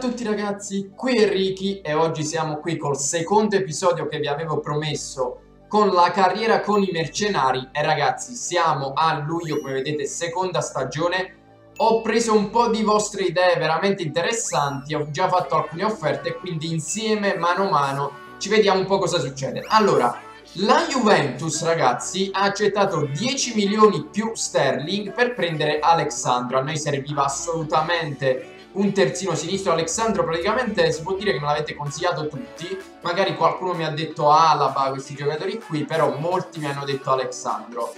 tutti ragazzi, qui è Ricky e oggi siamo qui col secondo episodio che vi avevo promesso con la carriera con i mercenari. E ragazzi siamo a luglio come vedete seconda stagione. Ho preso un po' di vostre idee veramente interessanti ho già fatto alcune offerte quindi insieme mano a mano ci vediamo un po' cosa succede. Allora la Juventus ragazzi ha accettato 10 milioni più sterling per prendere Alexandro a noi serviva assolutamente un terzino sinistro. Alexandro praticamente si può dire che me l'avete consigliato tutti. Magari qualcuno mi ha detto Alaba questi giocatori qui però molti mi hanno detto Alexandro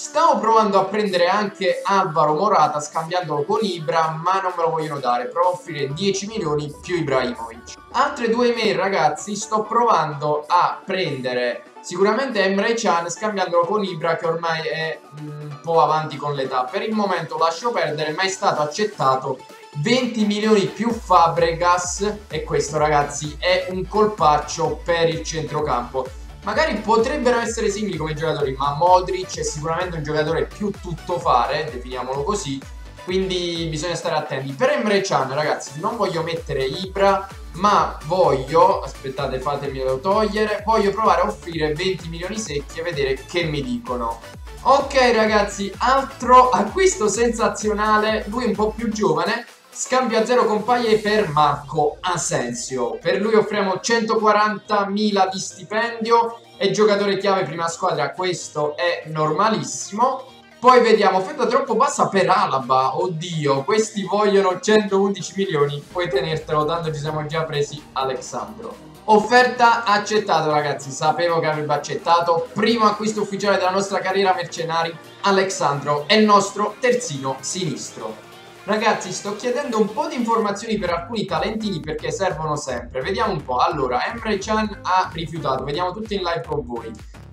Stavo provando a prendere anche Alvaro Morata scambiandolo con Ibra ma non me lo vogliono dare. Provo a offrire 10 milioni più Ibrahimovic. Altre due email ragazzi sto provando a prendere sicuramente Emre Can scambiandolo con Ibra che ormai è un po' avanti con l'età. Per il momento lascio perdere ma è stato accettato 20 milioni più Fabregas. E questo ragazzi è un colpaccio per il centrocampo. Magari potrebbero essere simili come giocatori ma Modric è sicuramente un giocatore più tuttofare definiamolo così. Quindi bisogna stare attenti. Per Emre Can ragazzi non voglio mettere Ibra ma voglio aspettate fatemelo togliere voglio provare a offrire 20 milioni secchi e vedere che mi dicono. Ok ragazzi altro acquisto sensazionale lui un po' più giovane Scambio a zero con Paglie per Marco Asensio. Per lui offriamo 140.000 di stipendio e giocatore chiave prima squadra, questo è normalissimo. Poi vediamo, offerta troppo bassa per Alaba, oddio, questi vogliono 111 milioni, puoi tenertelo, tanto ci siamo già presi Alexandro. Offerta accettato ragazzi, sapevo che avrebbe accettato, primo acquisto ufficiale della nostra carriera mercenari, Alexandro è il nostro terzino sinistro. Ragazzi, sto chiedendo un po' di informazioni per alcuni talentini perché servono sempre. Vediamo un po'. Allora, Emre Chan ha rifiutato. Vediamo tutti in live con voi.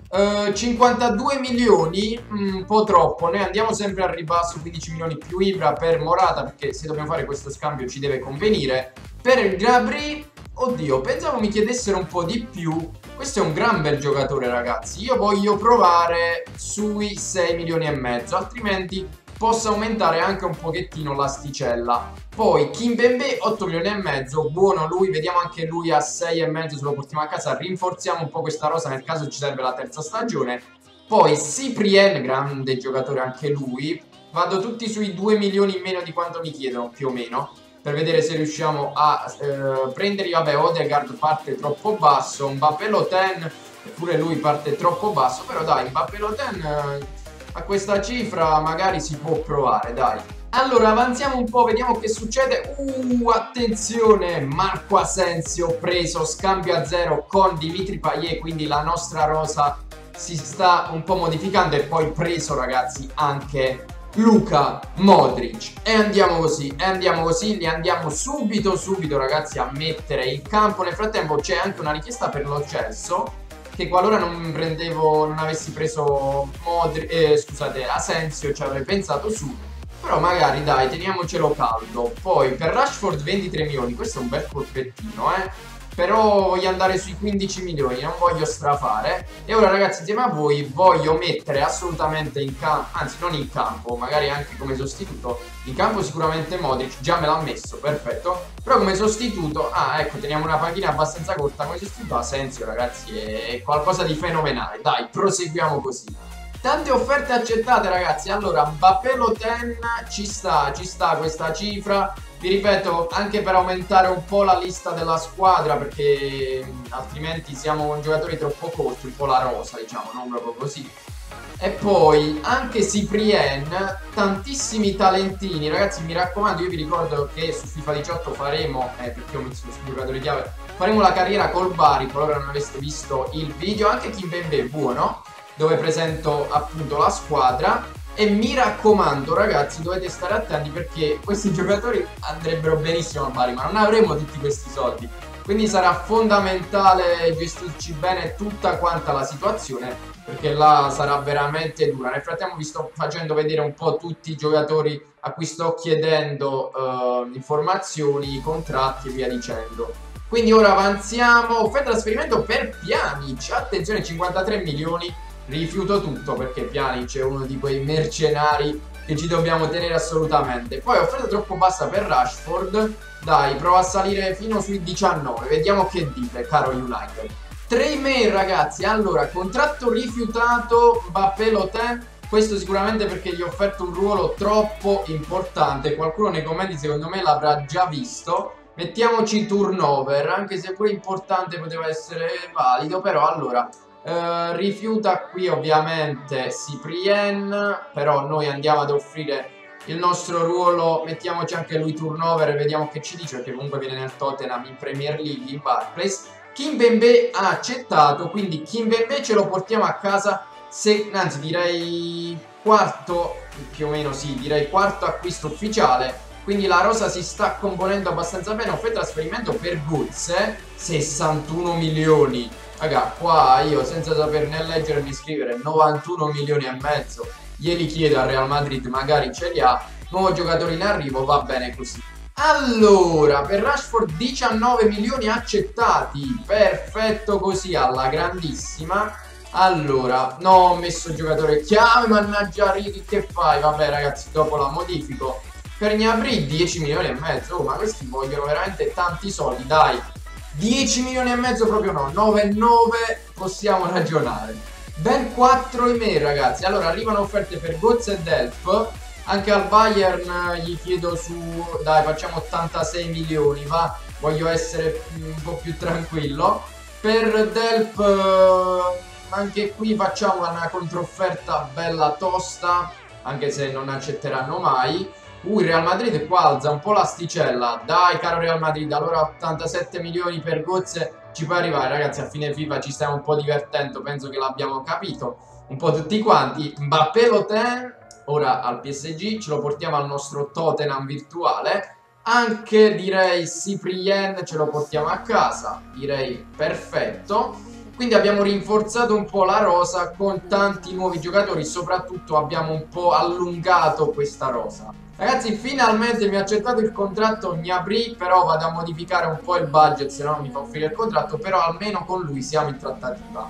Uh, 52 milioni, mm, un po' troppo. Noi andiamo sempre al ribasso, 15 milioni più Ibra per Morata perché se dobbiamo fare questo scambio ci deve convenire. Per il Gabri, oddio, pensavo mi chiedessero un po' di più. Questo è un gran bel giocatore ragazzi. Io voglio provare sui 6 milioni e mezzo, altrimenti possa aumentare anche un pochettino l'asticella. Poi Kimbembe 8 milioni e mezzo, buono lui, vediamo anche lui a 6 e mezzo se lo portiamo a casa, rinforziamo un po' questa rosa nel caso ci serve la terza stagione. Poi Cyprien, grande giocatore anche lui, vado tutti sui 2 milioni in meno di quanto mi chiedono più o meno per vedere se riusciamo a eh, prenderli. Vabbè, Odegaard parte troppo basso, Mbappé Loten, eppure lui parte troppo basso, però dai, Mbappé Loten eh, a questa cifra magari si può provare, dai. Allora avanziamo un po', vediamo che succede. Uh, attenzione, Marco Asensio preso, scambio a zero con Dimitri Payet, quindi la nostra rosa si sta un po' modificando e poi preso ragazzi anche Luca Modric e andiamo così e andiamo così li andiamo subito subito ragazzi a mettere in campo nel frattempo c'è anche una richiesta per lo Celso che qualora non prendevo, non avessi preso Modri, eh, scusate, Asensio ci avrei pensato su. Però magari dai, teniamocelo caldo. Poi per Rashford 23 milioni, questo è un bel colpettino, eh però voglio andare sui 15 milioni, non voglio strafare. E ora ragazzi insieme a voi voglio mettere assolutamente in campo, anzi non in campo, magari anche come sostituto. In campo sicuramente Modric, già me l'ha messo, perfetto. Però come sostituto, ah ecco teniamo una panchina abbastanza corta come sostituto. Asensio ragazzi è qualcosa di fenomenale, dai proseguiamo così. Tante offerte accettate ragazzi, allora Mbappé Loten ci sta, ci sta questa cifra vi ripeto, anche per aumentare un po' la lista della squadra, perché altrimenti siamo giocatori troppo corti, un po' la rosa, diciamo, non proprio così. E poi anche Cyprien, tantissimi talentini, ragazzi mi raccomando, io vi ricordo che su FIFA 18 faremo, eh, perché ho messo su giocatore chiave, faremo la carriera col Bari, qualora non aveste visto il video, anche Kimpembe è buono, dove presento appunto la squadra e mi raccomando ragazzi dovete stare attenti perché questi giocatori andrebbero benissimo al Bari ma non avremo tutti questi soldi. Quindi sarà fondamentale gestirci bene tutta quanta la situazione perché là sarà veramente dura. Nel frattempo vi sto facendo vedere un po' tutti i giocatori a cui sto chiedendo uh, informazioni, contratti e via dicendo. Quindi ora avanziamo. Offerta trasferimento per Pjanic. Attenzione 53 milioni rifiuto tutto perché Pjanic è uno di quei mercenari che ci dobbiamo tenere assolutamente. Poi offerta troppo bassa per Rashford, dai, prova a salire fino sui 19, vediamo che dite, caro United. 3 mail ragazzi, allora, contratto rifiutato, Mbappé Lotin, questo sicuramente perché gli ho offerto un ruolo troppo importante, qualcuno nei commenti secondo me l'avrà già visto. Mettiamoci turnover, anche se pure importante poteva essere valido, però allora Uh, rifiuta qui ovviamente Cyprien, però noi andiamo ad offrire il nostro ruolo, mettiamoci anche lui turnover e vediamo che ci dice, perché comunque viene nel Tottenham in Premier League, in Barclays. Kimbembe ha accettato, quindi Kimbembe ce lo portiamo a casa, se, anzi direi quarto, più o meno sì, direi quarto acquisto ufficiale. Quindi la rosa si sta componendo abbastanza bene, fatto trasferimento per Goods, 61 milioni Raga, qua io senza saper né leggere né scrivere 91 milioni e mezzo glieli chiedo al Real Madrid, magari ce li ha. Nuovo giocatore in arrivo, va bene così. Allora, per Rashford 19 milioni accettati, perfetto così, alla grandissima. Allora, no, ho messo giocatore chiave, mannaggia Ricky, che fai? Vabbè ragazzi, dopo la modifico. Per Gnabry 10 milioni e mezzo, oh, ma questi vogliono veramente tanti soldi, dai. 10 milioni e mezzo proprio no, 9 9 possiamo ragionare. Ben 4 email ragazzi, allora arrivano offerte per Goz e Delp, anche al Bayern gli chiedo su, dai facciamo 86 milioni, va, voglio essere un po' più tranquillo. Per Delp anche qui facciamo una controfferta bella tosta, anche se non accetteranno mai. Uh, il Real Madrid qua alza un po' l'asticella. Dai, caro Real Madrid, allora 87 milioni per Gozze ci può arrivare, ragazzi. A fine FIFA ci stiamo un po' divertendo, penso che l'abbiamo capito. Un po' tutti quanti. Mbappé lo ten, ora al PSG, ce lo portiamo al nostro Tottenham virtuale. Anche direi Cyprien ce lo portiamo a casa, direi perfetto. Quindi abbiamo rinforzato un po' la rosa con tanti nuovi giocatori, soprattutto abbiamo un po' allungato questa rosa. Ragazzi, finalmente mi ha accettato il contratto Gnabry, però vado a modificare un po' il budget, se no mi fa offrire il contratto, però almeno con lui siamo in trattativa.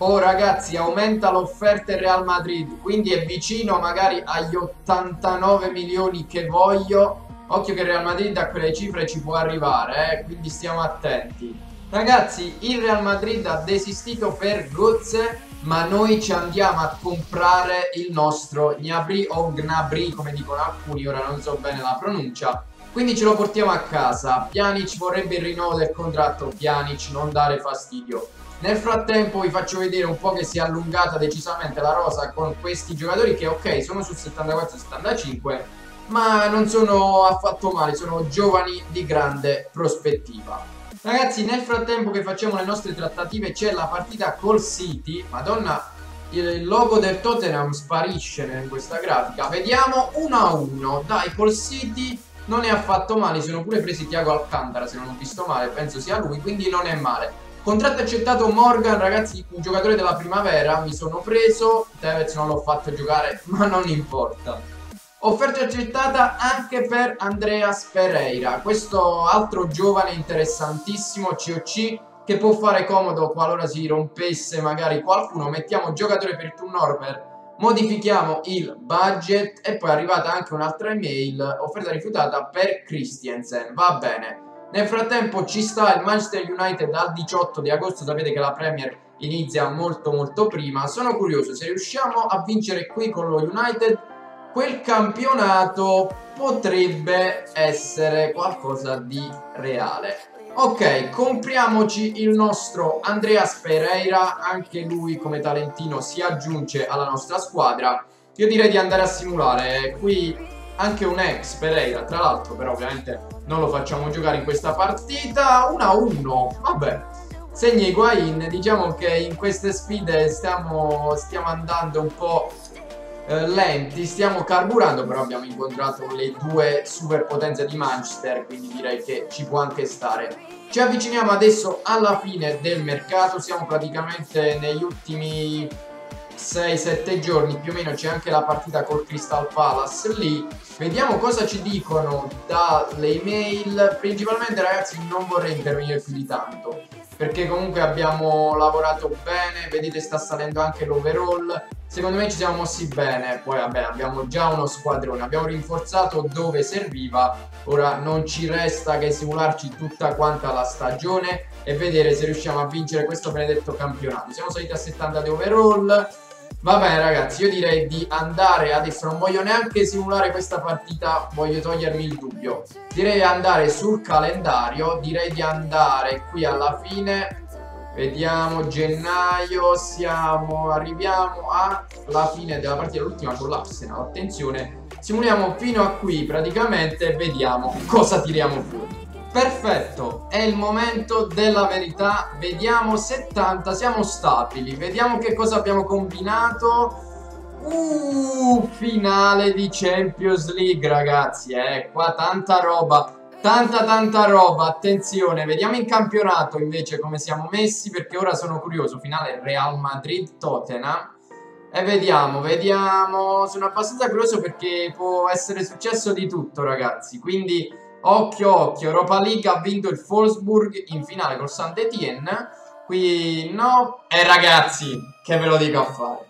Oh ragazzi, aumenta l'offerta il Real Madrid, quindi è vicino magari agli 89 milioni che voglio. Occhio che il Real Madrid a quelle cifre ci può arrivare, eh? quindi stiamo attenti. Ragazzi, il Real Madrid ha desistito per Gozze ma noi ci andiamo a comprare il nostro Gnabri o Gnabri come dicono alcuni, ora non so bene la pronuncia. Quindi ce lo portiamo a casa. Pjanic vorrebbe il rinnovo del contratto. Pjanic non dare fastidio. Nel frattempo vi faccio vedere un po' che si è allungata decisamente la rosa con questi giocatori che ok sono sul 74-75 ma non sono affatto male, sono giovani di grande prospettiva Ragazzi, nel frattempo che facciamo le nostre trattative c'è la partita col City. Madonna, il logo del Tottenham sparisce in questa grafica. Vediamo 1-1. Dai, col City non è affatto male. Sono pure presi Tiago Alcantara, se non ho visto male. Penso sia lui, quindi non è male. Contratto accettato Morgan, ragazzi, un giocatore della primavera. Mi sono preso. Tevez non l'ho fatto giocare, ma non importa. Offerta accettata anche per Andreas Pereira, questo altro giovane interessantissimo COC che può fare comodo qualora si rompesse magari qualcuno. Mettiamo giocatore per turnover, modifichiamo il budget e poi è arrivata anche un'altra email, offerta rifiutata per Christiansen, va bene. Nel frattempo ci sta il Manchester United al 18 di agosto, sapete che la Premier inizia molto molto prima. Sono curioso se riusciamo a vincere qui con lo United quel campionato potrebbe essere qualcosa di reale. Ok, compriamoci il nostro Andreas Pereira, anche lui come talentino si aggiunge alla nostra squadra. Io direi di andare a simulare, qui anche un ex Pereira, tra l'altro però ovviamente non lo facciamo giocare in questa partita, 1-1, vabbè. Segna Higuain, diciamo che in queste sfide stiamo, stiamo andando un po' Eh, lenti, stiamo carburando, però abbiamo incontrato le due superpotenze di Manchester, quindi direi che ci può anche stare. Ci avviciniamo adesso alla fine del mercato, siamo praticamente negli ultimi 6-7 giorni, più o meno c'è anche la partita col Crystal Palace lì. Vediamo cosa ci dicono dalle email. Principalmente ragazzi non vorrei intervenire più di tanto. perché comunque abbiamo lavorato bene, vedete sta salendo anche l'overall, secondo me ci siamo mossi bene, poi vabbè abbiamo già uno squadrone, abbiamo rinforzato dove serviva, ora non ci resta che simularci tutta quanta la stagione e vedere se riusciamo a vincere questo benedetto campionato, siamo saliti a 70 di overall, Va bene ragazzi, io direi di andare adesso, non voglio neanche simulare questa partita, voglio togliermi il dubbio. Direi di andare sul calendario, direi di andare qui alla fine, vediamo gennaio, siamo, arriviamo alla fine della partita, l'ultima con l'Arsenal, attenzione, simuliamo fino a qui praticamente e vediamo cosa tiriamo fuori. Perfetto, è il momento della verità, vediamo 70, siamo stabili, vediamo che cosa abbiamo combinato. Uh, finale di Champions League ragazzi, eh, qua tanta roba, tanta tanta roba, attenzione, vediamo in campionato invece come siamo messi perché ora sono curioso, finale Real Madrid-Tottenham. E vediamo, vediamo, sono abbastanza curioso perché può essere successo di tutto ragazzi, quindi Occhio, occhio, Europa League ha vinto il Wolfsburg in finale col Saint-Étienne. Qui no. E ragazzi, che ve lo dico a fare?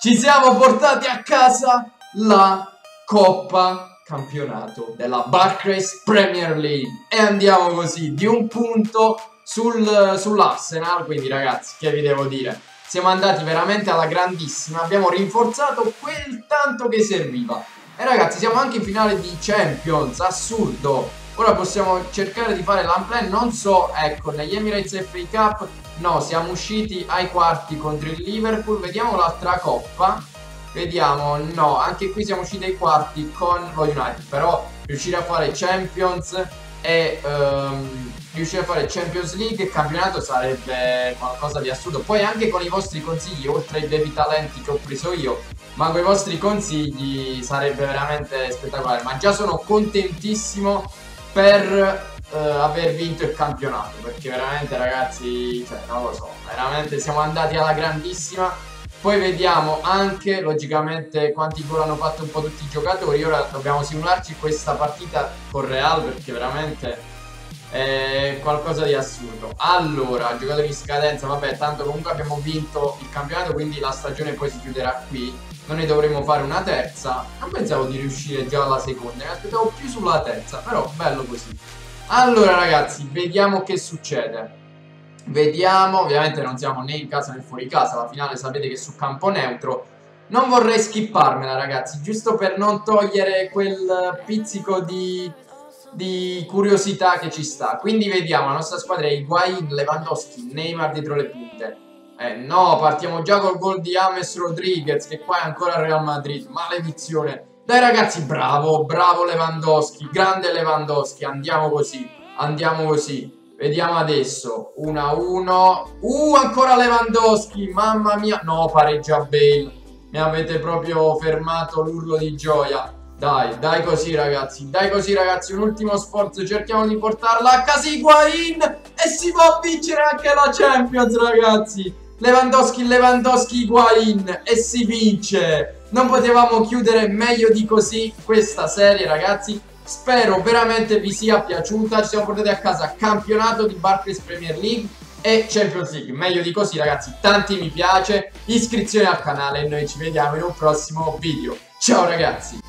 Ci siamo portati a casa la Coppa Campionato della Barclays Premier League. E andiamo così, di un punto sul, sull'Arsenal. Quindi ragazzi, che vi devo dire? Siamo andati veramente alla grandissima. Abbiamo rinforzato quel tanto che serviva. E ragazzi siamo anche in finale di Champions, assurdo. Ora possiamo cercare di fare l'unplan, non so, ecco, negli Emirates FA Cup, no, siamo usciti ai quarti contro il Liverpool, vediamo l'altra coppa. Vediamo, no, anche qui siamo usciti ai quarti con lo United, però riuscire a fare Champions e um, riuscire a fare Champions League e campionato sarebbe qualcosa di assurdo. Poi anche con i vostri consigli, oltre ai baby talenti che ho preso io, ma con i vostri consigli sarebbe veramente spettacolare. Ma già sono contentissimo per uh, aver vinto il campionato, perché veramente ragazzi, cioè non lo so, veramente siamo andati alla grandissima. Poi vediamo anche, logicamente, quanti gol hanno fatto un po' tutti i giocatori. Ora dobbiamo simularci questa partita con Real perché veramente è qualcosa di assurdo. Allora, giocatori in scadenza, vabbè, tanto comunque abbiamo vinto il campionato, quindi la stagione poi si chiuderà qui. Noi ne dovremo fare una terza. Non pensavo di riuscire già alla seconda, mi aspettavo più sulla terza, però bello così. Allora ragazzi, vediamo che succede. Vediamo, ovviamente non siamo né in casa né fuori casa, la finale sapete che è su campo neutro. Non vorrei skipparmela ragazzi, giusto per non togliere quel pizzico di, di curiosità che ci sta. Quindi vediamo, la nostra squadra è Higuain, Lewandowski, Neymar dietro le punte. Eh no, partiamo già col gol di James Rodriguez, che qua è ancora Real Madrid, maledizione. Dai ragazzi, bravo, bravo Lewandowski, grande Lewandowski, andiamo così, andiamo così. Vediamo adesso. 1-1. Uh, ancora Lewandowski. Mamma mia. No, pareggia Bale. Mi avete proprio fermato l'urlo di gioia. Dai, dai così ragazzi. Dai così ragazzi. Un ultimo sforzo. Cerchiamo di portarla a casa Higuain. E si può vincere anche la Champions ragazzi. Lewandowski, Lewandowski, Higuain. E si vince. Non potevamo chiudere meglio di così questa serie ragazzi. Spero veramente vi sia piaciuta. Ci siamo portati a casa campionato di Barclays Premier League e Champions League. Meglio di così ragazzi, tanti mi piace, iscrizione al canale e noi ci vediamo in un prossimo video. Ciao ragazzi!